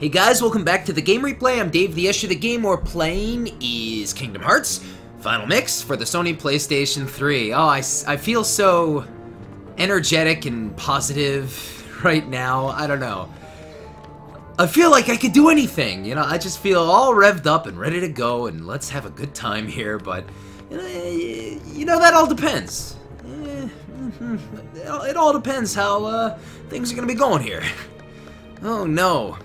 Hey guys, welcome back to the Game Replay. I'm Dave. The issue the game we're playing is Kingdom Hearts Final Mix for the Sony PlayStation 3. Oh, I, I feel so energetic and positive right now. I don't know. I feel like I could do anything. You know, I just feel all revved up and ready to go and let's have a good time here. But, you know, that all depends. Eh, mm-hmm. It all depends how uh, things are going to be going here. Oh no.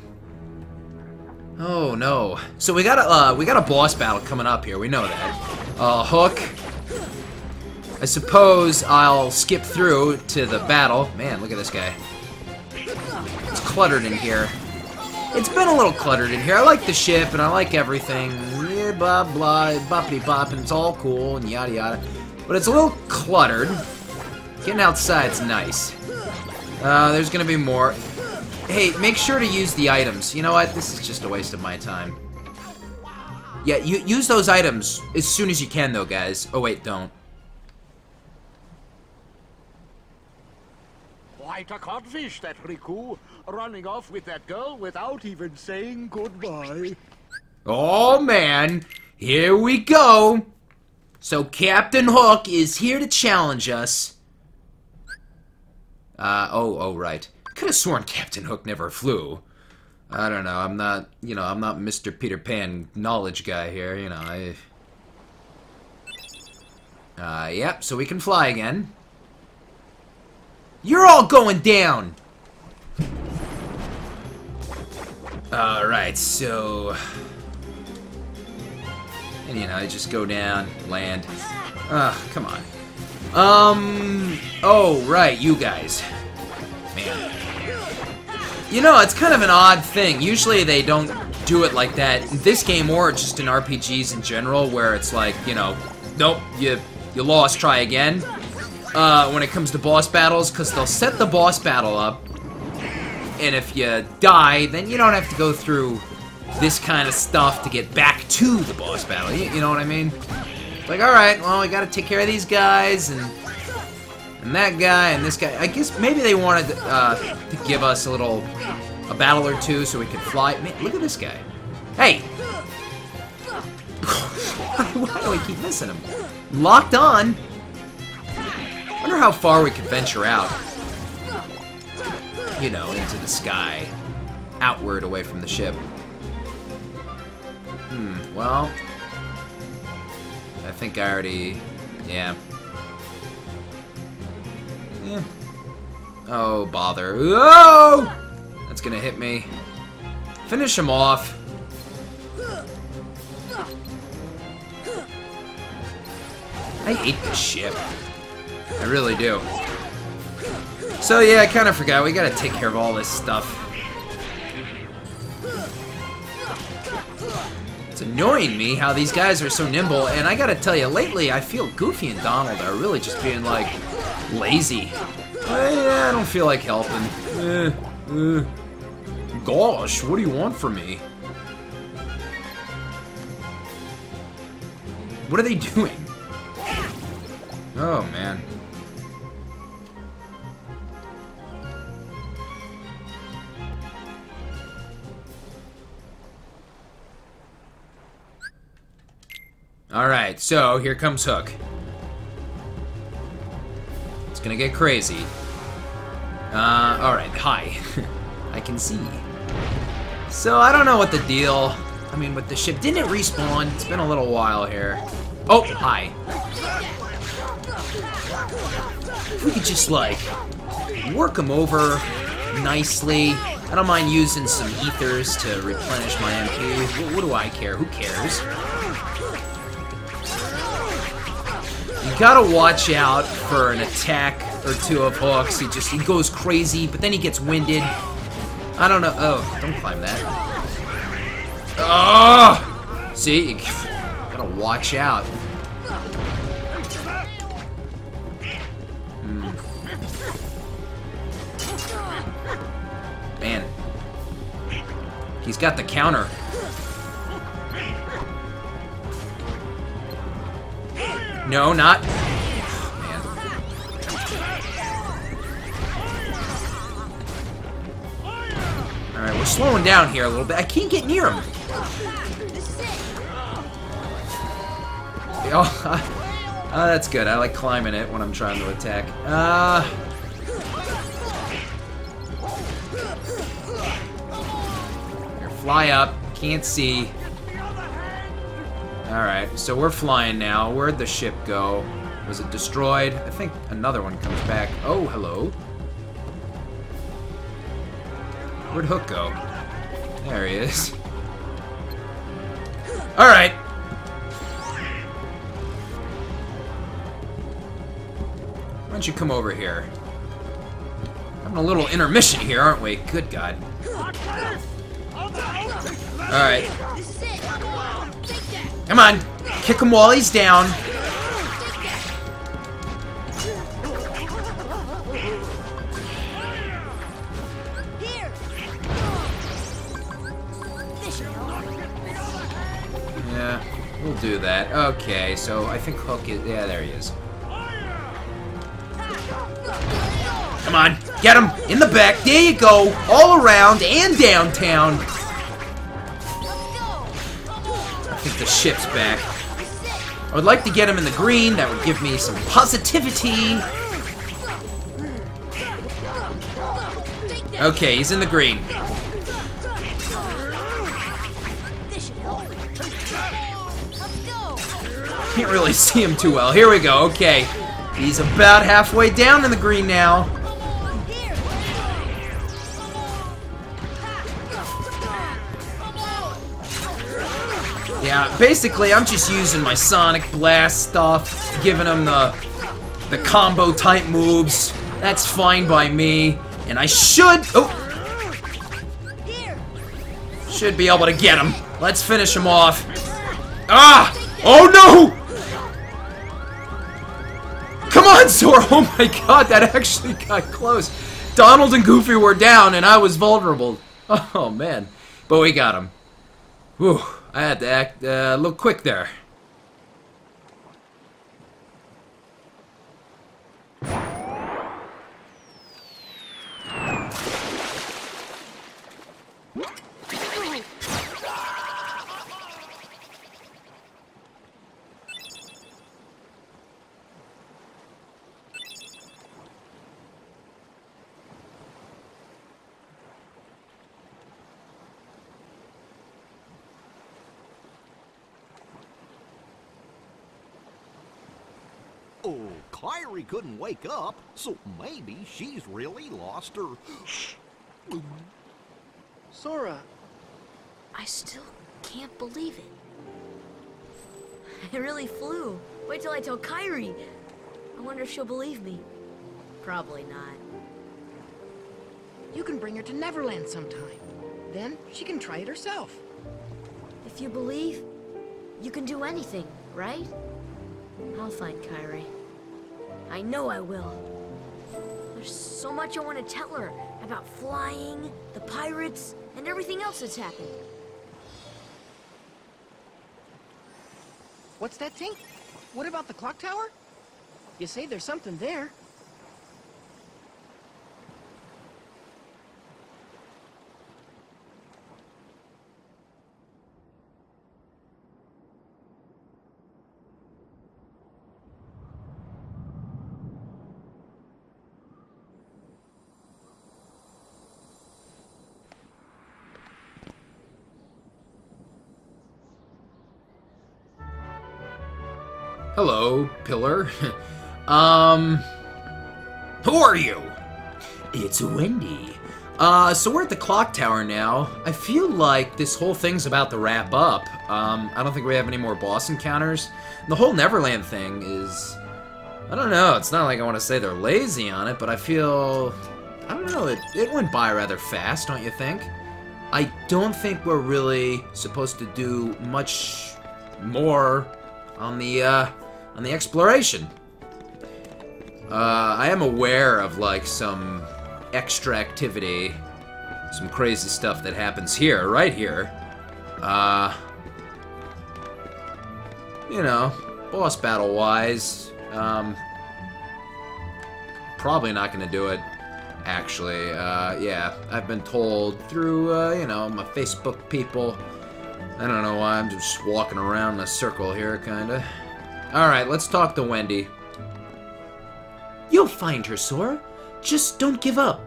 Oh no. So we got a uh, we got a boss battle coming up here. We know that. Uh, Hook. I suppose I'll skip through to the battle. Man, look at this guy. It's cluttered in here. It's been a little cluttered in here. I like the ship and I like everything. Yeah, blah blah, boppity bop, and it's all cool and yada yada. But it's a little cluttered. Getting outside's nice. Uh, there's gonna be more. Hey, make sure to use the items. You know what? This is just a waste of my time. Yeah, you use those items as soon as you can, though, guys. Oh, wait, don't. Quite a codfish, that Riku. Running off with that girl without even saying goodbye. Oh, man. Here we go. So Captain Hook is here to challenge us. Uh, oh, oh, right. Could have sworn Captain Hook never flew. I don't know. I'm not, you know, I'm not Mr. Peter Pan knowledge guy here. You know, I. Uh, yep. So we can fly again. You're all going down. All right. So. And you know, I just go down, land. Ugh, come on. Um. Oh, right, you guys. Man. You know, it's kind of an odd thing. Usually they don't do it like that. In this game, or just in RPGs in general, where it's like, you know, nope, you you lost, try again. Uh, when it comes to boss battles, because they'll set the boss battle up, and if you die, then you don't have to go through this kind of stuff to get back to the boss battle. You, you know what I mean? Like, alright, well, we gotta take care of these guys, and and that guy and this guy. I guess maybe they wanted uh, to give us a little a battle or two so we could fly. Man, look at this guy. Hey! Why do I keep missing him? Locked on. Wonder how far we could venture out. You know, into the sky. Outward away from the ship. Hmm, well... I think I already... Yeah. Yeah. Oh, bother. Oh! That's gonna hit me. Finish him off. I hate this ship. I really do. So yeah, I kind of forgot. We gotta take care of all this stuff. It's annoying me how these guys are so nimble, and I gotta tell you, lately I feel Goofy and Donald are really just being like, lazy. I, I don't feel like helping. Eh, eh. Gosh, what do you want from me? What are they doing? Oh, man. Alright, so here comes Hook gonna get crazy. Uh, alright, hi. I can see. So, I don't know what the deal... I mean, with the ship, didn't it respawn? It's been a little while here. Oh, hi. We could just, like, work them over nicely. I don't mind using some ethers to replenish my MP. What, what do I care? Who cares? Gotta watch out for an attack or two of Hooks. He just, he goes crazy, but then he gets winded. I don't know. Oh, don't climb that. Oh! See? Gotta watch out. Hmm. Man. He's got the counter. No, not. Alright, we're slowing down here a little bit. I can't get near him. Oh, oh, that's good. I like climbing it when I'm trying to attack. Uh... Fly up. Can't see. Alright, so we're flying now. Where'd the ship go? Was it destroyed? I think another one comes back. Oh, hello. Where'd Hook go? There he is. Alright. Why don't you come over here? Having a little intermission here, aren't we? Good God. Alright. Come on. Kick him while he's down. Yeah, we'll do that. Okay, so I think Hook is... Yeah, there he is. Come on, get him in the back. There you go. All around and downtown. The ship's back. I would like to get him in the green. That would give me some positivity. Okay, he's in the green. Can't really see him too well. Here we go. Okay. He's about halfway down in the green now. Basically, I'm just using my Sonic Blast stuff, giving him the the combo type moves. That's fine by me. And I should... Oh! Should be able to get him. Let's finish him off. Ah! Oh no! Come on, Sora! Oh my god, that actually got close. Donald and Goofy were down, and I was vulnerable. Oh, man. But we got him. Whew. I had to act uh, a little quick there. Oh, Kairi couldn't wake up, so maybe she's really lost her. Sora, I still can't believe it. I really flew. Wait till I tell Kairi. I wonder if she'll believe me. Probably not. you can bring her to Neverland sometime. Then she can try it herself. If you believe, you can do anything, right? I'll find Kairi. I know I will. There's so much I want to tell her about flying, the pirates, and everything else that's happened. What's that thing? What about the clock tower? You say there's something there. Hello, Pillar. um, who are you? It's Wendy. Uh, so we're at the clock tower now. I feel like this whole thing's about to wrap up. Um, I don't think we have any more boss encounters. The whole Neverland thing is... I don't know, it's not like I want to say they're lazy on it, but I feel... I don't know, it, it went by rather fast, don't you think? I don't think we're really supposed to do much more on the, uh, on the exploration. Uh, I am aware of, like, some extra activity, some crazy stuff that happens here, right here. Uh, you know, boss battle-wise, um, probably not gonna do it. actually. Uh, yeah, I've been told through, uh, you know, my Facebook people. I don't know why, I'm just walking around in a circle here, kinda. Alright, let's talk to Wendy. You'll find her, Sora. Just don't give up.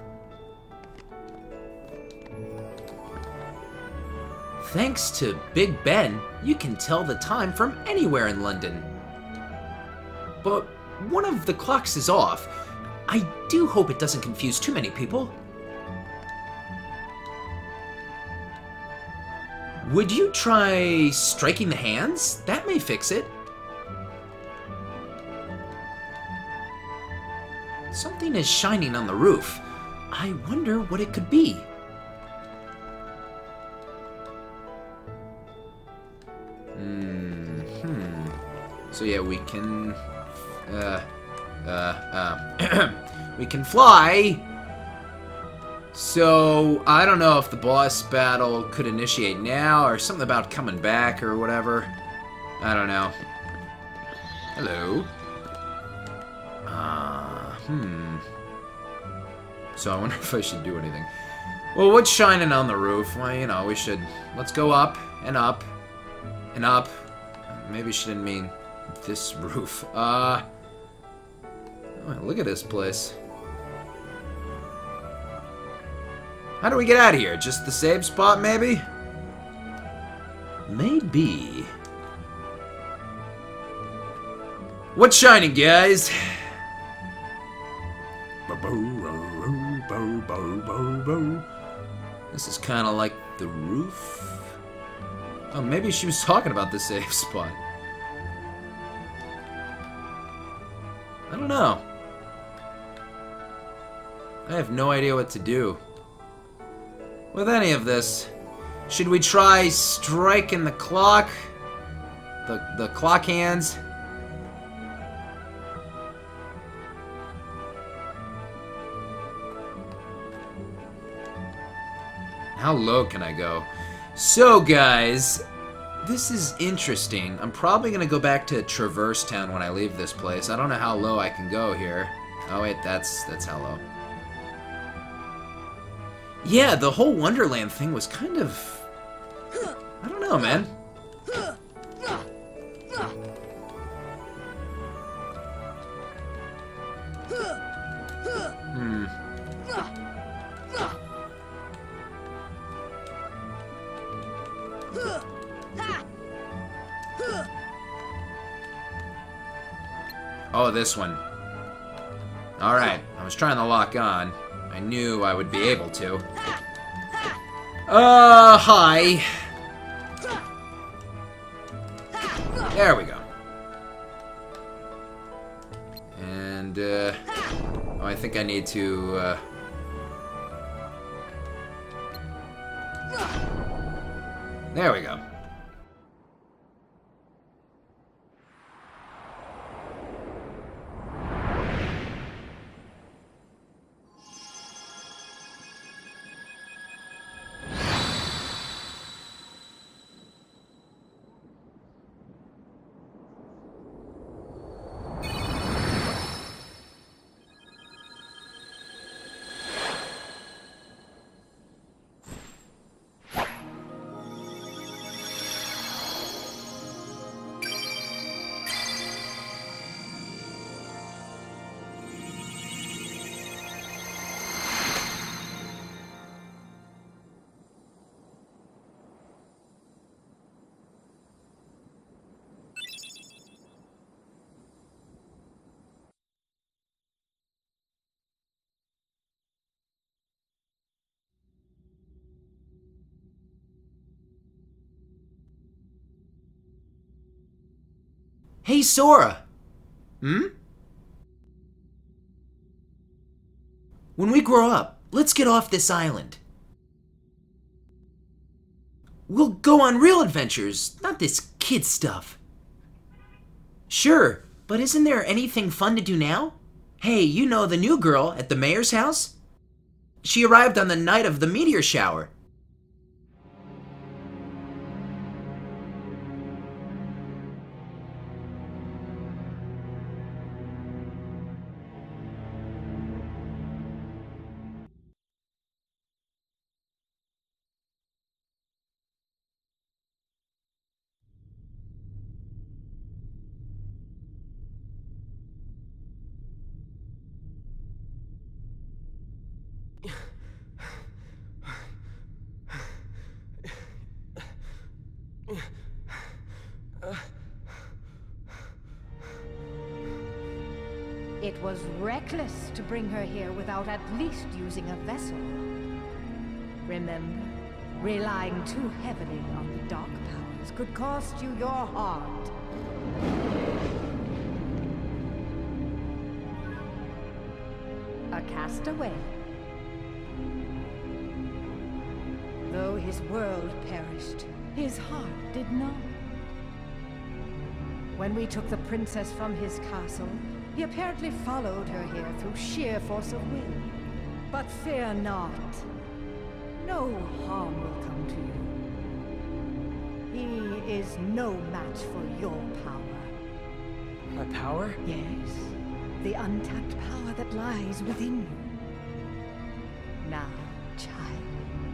Thanks to Big Ben, you can tell the time from anywhere in London. But one of the clocks is off. I do hope it doesn't confuse too many people. Would you try striking the hands? That may fix it. Something is shining on the roof. I wonder what it could be. Hmm. So yeah, we can, uh, uh, uh, we can fly. So I don't know if the boss battle could initiate now or something about coming back or whatever. I don't know. Hello. Hmm. So I wonder if I should do anything. Well, what's shining on the roof? Well, you know, we should. Let's go up and up and up. Maybe she didn't mean this roof. Uh. oh, look at this place. How do we get out of here? Just the save spot, maybe? Maybe. What's shining, guys? Oh, maybe she was talking about the safe spot. I don't know. I have no idea what to do. With any of this. Should we try striking the clock? The, the clock hands? How low can I go? So, guys, this is interesting. I'm probably going to go back to Traverse Town when I leave this place. I don't know how low I can go here. Oh, wait, that's that's how low. Yeah, the whole Wonderland thing was kind of... I don't know, man. Oh, this one. Alright, I was trying to lock on. I knew I would be able to. Uh, hi. There we go. And, uh... Oh, I think I need to, uh... There we go. Hey, Sora! Hmm? When we grow up, let's get off this island. We'll go on real adventures, not this kid stuff. Sure, but isn't there anything fun to do now? Hey, you know the new girl at the mayor's house? She arrived on the night of the meteor shower. You your heart. A castaway. Though his world perished, his heart did not. When we took the princess from his castle, he apparently followed her here through sheer force of will. But fear not. No harm will come to you. Is no match for your power. My power? Yes, the untapped power that lies within you. Now, child,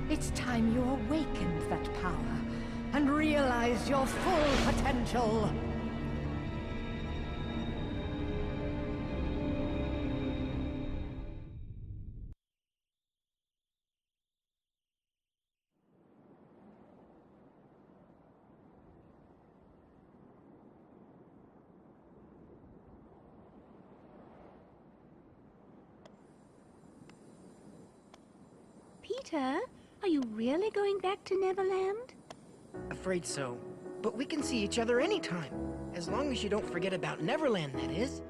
it's time you awakened that power and realized your full potential. Peter, are you really going back to Neverland? Afraid so. But we can see each other anytime. As long as you don't forget about Neverland, that is.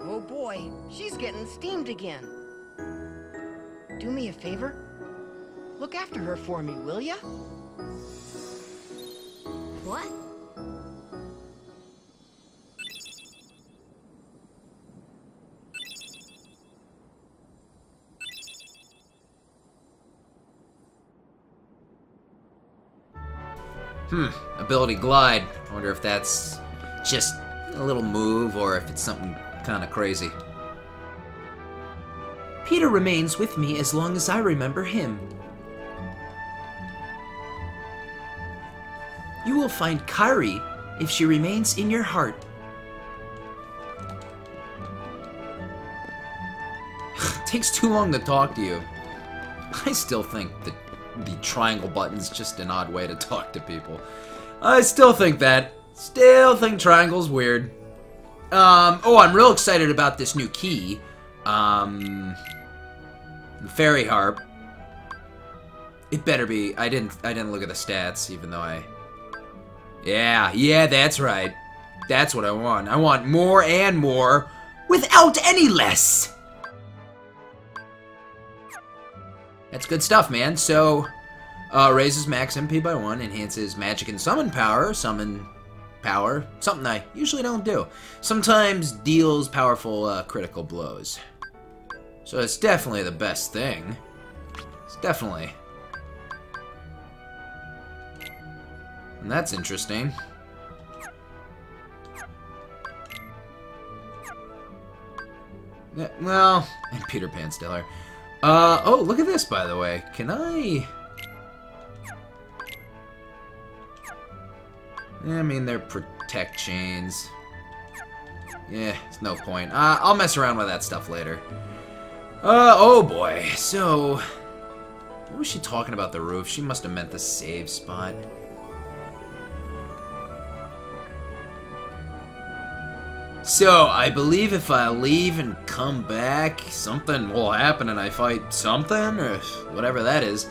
Oh boy, she's getting steamed again. Her for me, will ya? What? Hmm, ability glide. I wonder if that's just a little move or if it's something kind of crazy. Peter remains with me as long as I remember him. You will find Kairi if she remains in your heart. takes too long to talk to you. I still think that the triangle button's just an odd way to talk to people. I still think that. Still think triangle's weird. Um, oh, I'm real excited about this new key. Um, fairy harp. It better be. I didn't. I didn't look at the stats, even though I. Yeah, yeah, that's right. That's what I want. I want more and more, without any less. That's good stuff, man. So, uh, raises max MP by one, enhances magic and summon power, summon power, something I usually don't do. Sometimes deals powerful uh, critical blows. So it's definitely the best thing. It's definitely. That's interesting. Yeah, well, and Peter Pan Stellar. Uh, oh, look at this, by the way. Can I... I mean, they're protect chains. Yeah, it's no point. Uh, I'll mess around with that stuff later. Uh, oh boy. So, what was she talking about the roof? She must have meant the save spot. So, I believe if I leave and come back, something will happen and I fight something, or whatever that is.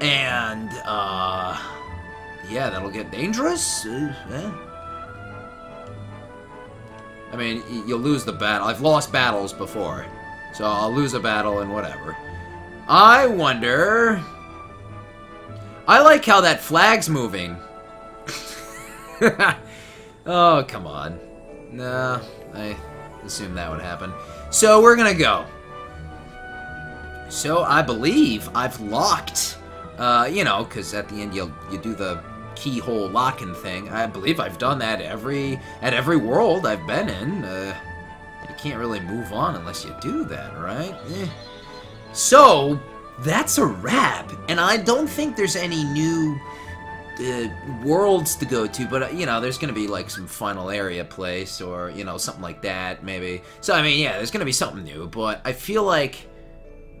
And, uh, yeah, that'll get dangerous? Uh, yeah. I mean, you'll lose the battle. I've lost battles before, so I'll lose a battle and whatever. I wonder... I like how that flag's moving. oh, come on. Nah, I assume that would happen. So we're gonna go. So I believe I've locked, uh, you know, because at the end you'll you do the keyhole locking thing. I believe I've done that every at every world I've been in. Uh, you can't really move on unless you do that, right? Eh. So that's a wrap, and I don't think there's any new uh, worlds to go to, but uh, you know, there's gonna be like some final area place or you know something like that, maybe. So I mean, yeah, there's gonna be something new, but I feel like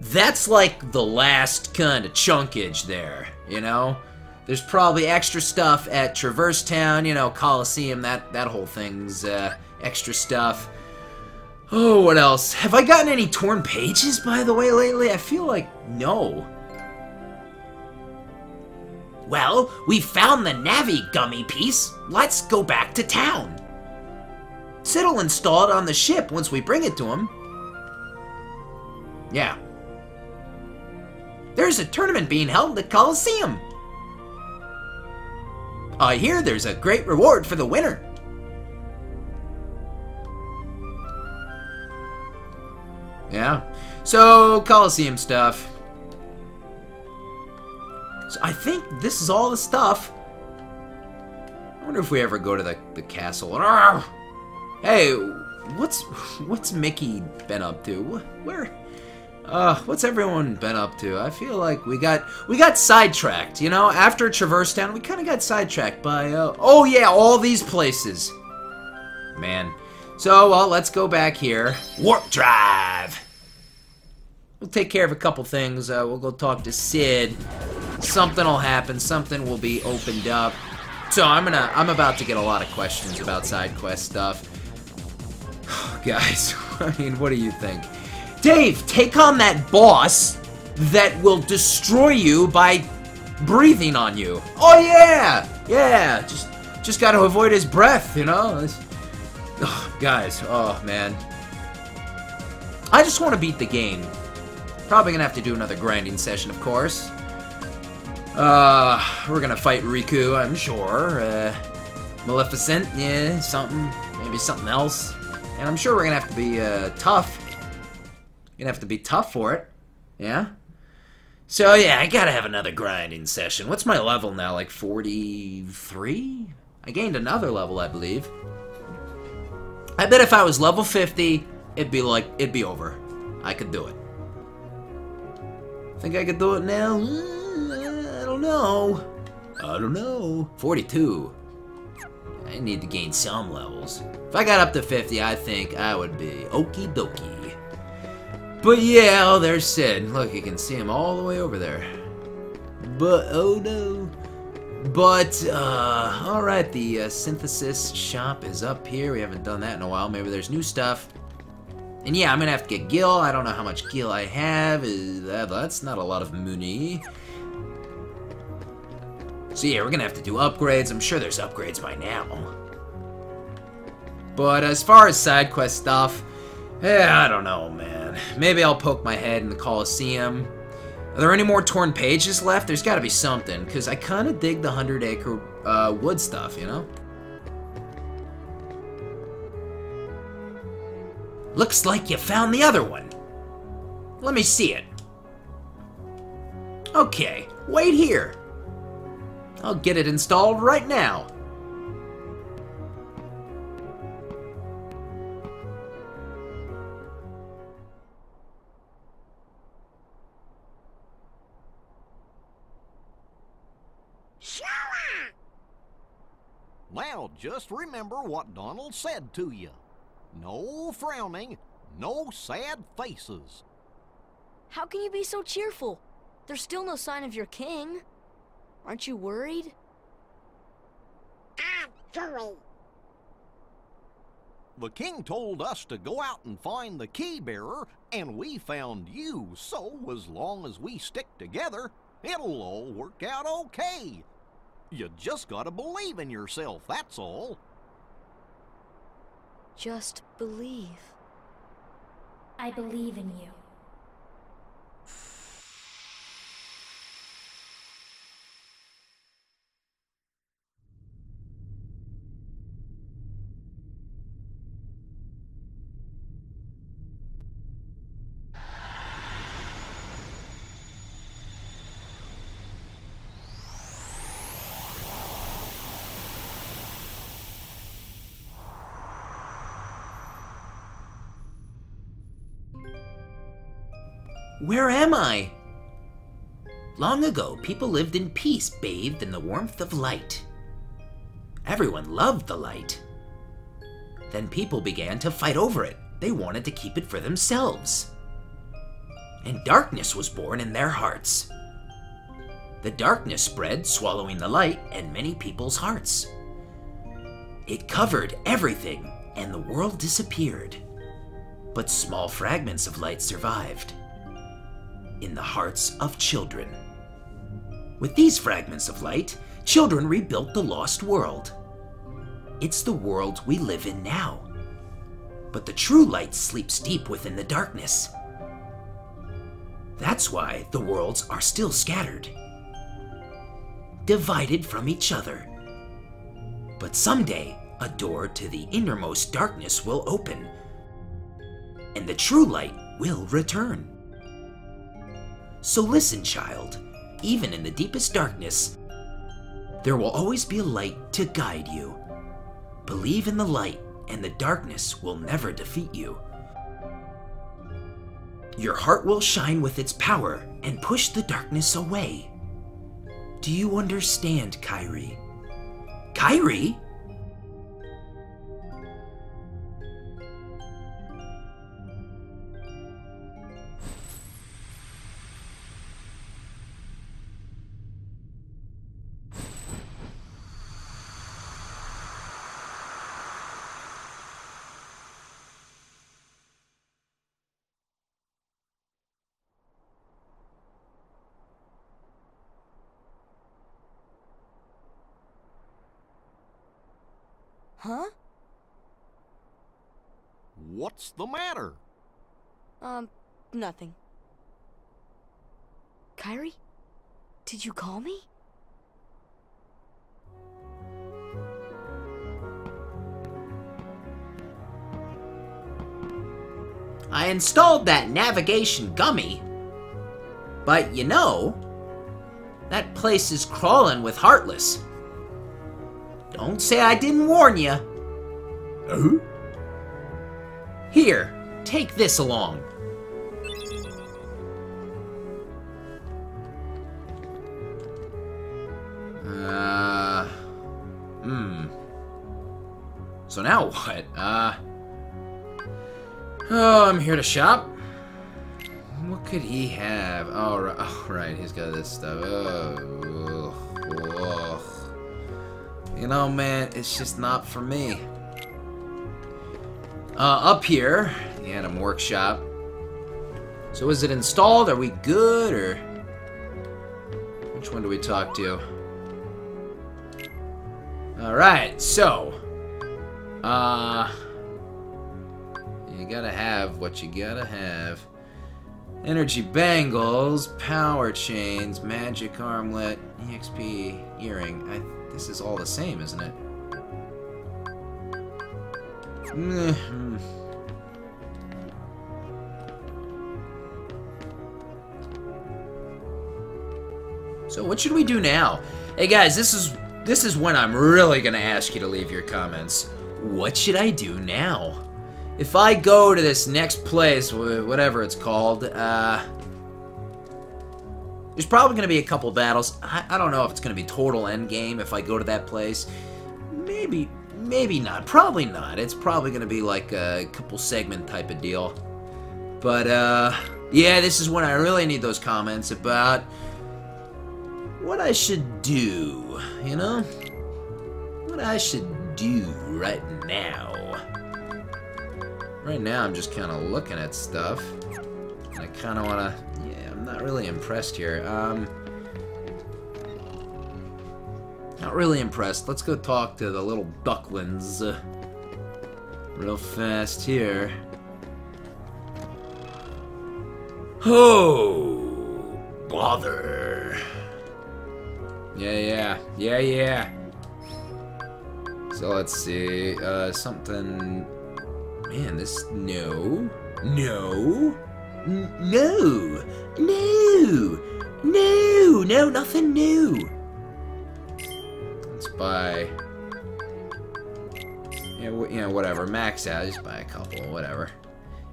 that's like the last kind of chunkage there, you know. There's probably extra stuff at Traverse Town, you know, Coliseum, that that whole thing's uh, extra stuff. Oh, what else? Have I gotten any torn pages, by the way, lately? I feel like no. Well, we found the Navi gummy piece. Let's go back to town. Cid'll install it on the ship once we bring it to him. Yeah. There's a tournament being held at the Coliseum. I hear there's a great reward for the winner. Yeah. So, Coliseum stuff. So I think this is all the stuff. I wonder if we ever go to the, the castle. Hey, what's what's Mickey been up to? Where uh, what's everyone been up to? I feel like we got we got sidetracked, you know? After Traverse Town, we kind of got sidetracked by uh, oh yeah, all these places. Man. So, well, let's go back here. Warp Drive. We'll take care of a couple things. Uh, we'll go talk to Cid. Something will happen. Something will be opened up. So I'm gonna I'm about to get a lot of questions about side quest stuff. Guys, I mean, what do you think? Dave, take on that boss that will destroy you by breathing on you. Oh yeah, yeah. Just, just got to avoid his breath, you know. Oh, guys, oh man. I just want to beat the game. Probably gonna have to do another grinding session, of course. Uh, we're gonna fight Riku, I'm sure. Uh, Maleficent, yeah, something, maybe something else. And I'm sure we're gonna have to be uh, tough gonna have to be tough for it. Yeah? So yeah, I gotta have another grinding session. What's my level now? Like 43? I gained another level, I believe. I bet if I was level 50, it'd be like, it'd be over. I could do it. Think I could do it now? I don't know. I don't know. 42. I need to gain some levels. If I got up to 50, I think I would be okie dokie. But yeah, oh, there's Cid. Look, you can see him all the way over there. But, oh no. But, uh, alright, the uh, synthesis shop is up here. We haven't done that in a while. Maybe there's new stuff. And yeah, I'm gonna have to get Gil. I don't know how much Gil I have. Uh, that's not a lot of money. So yeah, we're gonna have to do upgrades. I'm sure there's upgrades by now. But as far as side quest stuff, yeah, I don't know, man. Maybe I'll poke my head in the Coliseum. Are there any more torn pages left? There's gotta be something, because I kind of dig the Hundred Acre uh, Wood stuff, you know? Looks like you found the other one. Let me see it. Okay, wait here. I'll get it installed right now. Now, just remember what Donald said to you. No frowning, no sad faces. How can you be so cheerful? There's still no sign of your king. Aren't you worried? I'm worried. The king told us to go out and find the key bearer, and we found you, so as long as we stick together, it'll all work out okay. You just gotta believe in yourself, that's all. Just believe. I believe in you. Where am I? Long ago, people lived in peace, bathed in the warmth of light. Everyone loved the light. Then people began to fight over it. They wanted to keep it for themselves. And darkness was born in their hearts. The darkness spread, swallowing the light and many people's hearts. It covered everything, and the world disappeared. But small fragments of light survived in the hearts of children. With these fragments of light, children rebuilt the lost world. It's the world we live in now. But the true light sleeps deep within the darkness. That's why the worlds are still scattered, divided from each other. But someday, a door to the innermost darkness will open, and the true light will return. So listen, child, even in the deepest darkness, there will always be a light to guide you. Believe in the light, and the darkness will never defeat you. Your heart will shine with its power and push the darkness away. Do you understand, Kairi? Kairi? The matter? Um, nothing. Kairi? Did you call me? I installed that navigation gummy. But you know, that place is crawling with Heartless. Don't say I didn't warn you. Oh? Here, take this along. Uh. Hmm. So now what? Uh. Oh, I'm here to shop. What could he have? Oh, right. Oh, right. He's got this stuff. Oh, ugh. You know, man, it's just not for me. Uh, up here, the Item Workshop. So is it installed? Are we good, or... Which one do we talk to? Alright, so... Uh... You gotta have what you gotta have. Energy bangles, power chains, magic armlet, EXP earring. I, this is all the same, isn't it? Meh, hmm. So what should we do now? Hey guys, this is this is when I'm really gonna ask you to leave your comments. What should I do now? If I go to this next place, whatever it's called, uh, there's probably gonna be a couple battles. I, I don't know if it's gonna be total endgame if I go to that place. Maybe, maybe not. Probably not. It's probably gonna be like a couple segment type of deal. But uh, yeah, this is when I really need those comments about what I should do, you know? What I should do right now. Right now, I'm just kind of looking at stuff. I kind of want to... Yeah, I'm not really impressed here. Um... Not really impressed. Let's go talk to the little ducklings. Uh, real fast here. Oh, bother. Yeah, yeah, yeah, yeah. So let's see, uh, something. Man, this no, no, N no, no, no, no, nothing new. Buy. You know, whatever. Max out. Just buy a couple, whatever.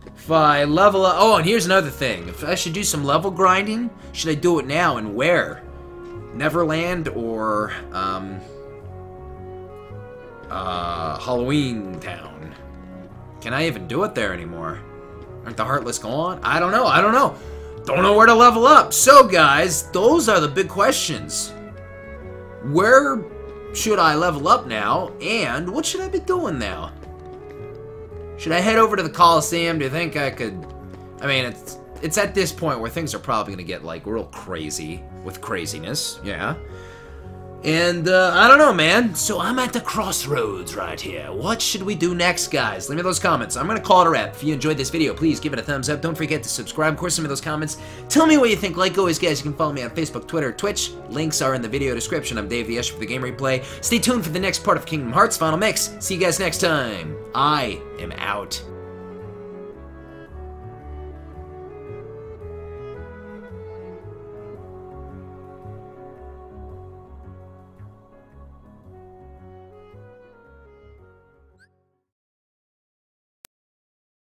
If I level up... Oh, and here's another thing. If I should do some level grinding, should I do it now and where? Neverland or, um... Uh, Halloween Town? Can I even do it there anymore? Aren't the Heartless gone? I don't know. I don't know. Don't know where to level up. So, guys, those are the big questions. Where should I level up now? And what should I be doing now? Should I head over to the Coliseum? Do you think I could... I mean, it's it's at this point where things are probably going to get, like, real crazy with craziness. Yeah. And, uh, I don't know, man. So I'm at the crossroads right here. What should we do next, guys? Leave me those comments. I'm to call it a wrap. If you enjoyed this video, please give it a thumbs up. Don't forget to subscribe. Of course, leave me those comments. Tell me what you think. Like always, guys, you can follow me on Facebook, Twitter, Twitch. Links are in the video description. I'm Dave the Usher for the Game Replay. Stay tuned for the next part of Kingdom Hearts Final Mix. See you guys next time. I am out.